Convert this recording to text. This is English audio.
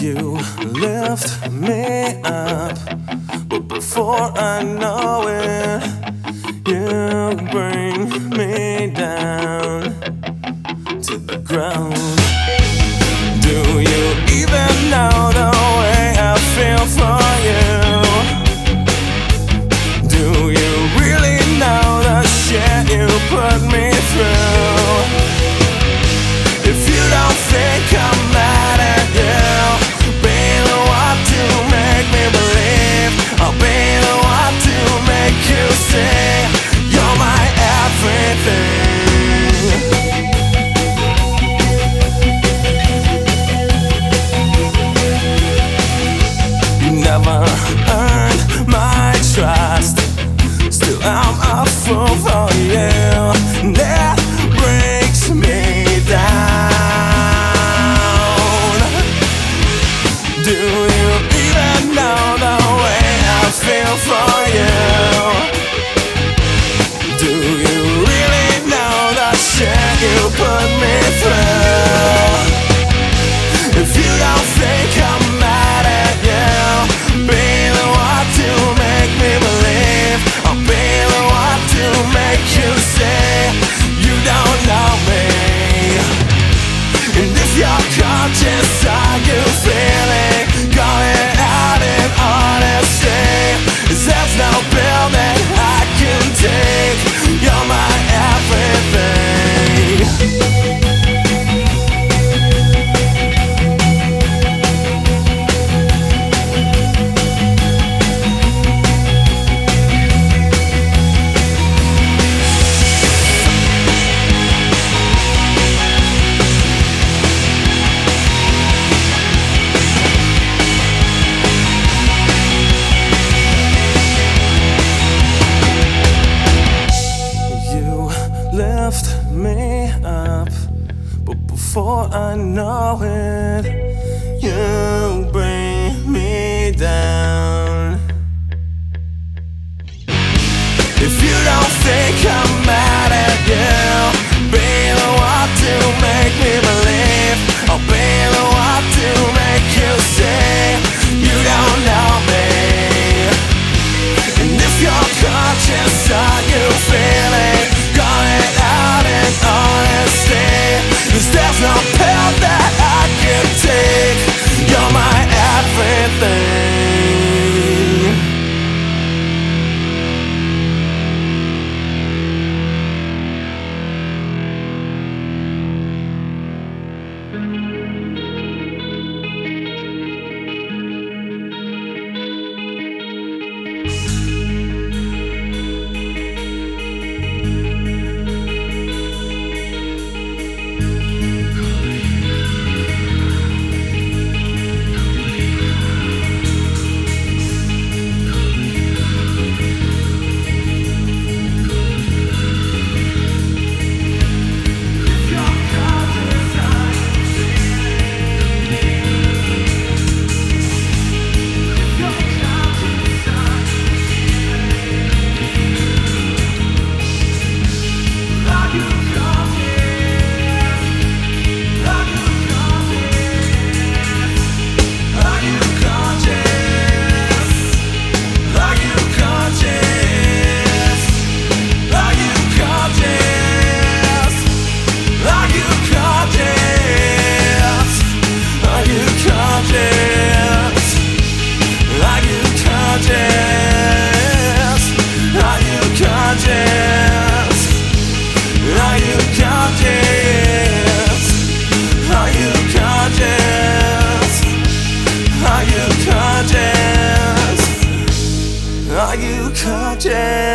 You lift me up, but before I know it, you bring me down to the ground. I'm a fool for you That breaks me down Do you even know the way I feel for you? before I know it, you bring me down. If you don't think I 不可见。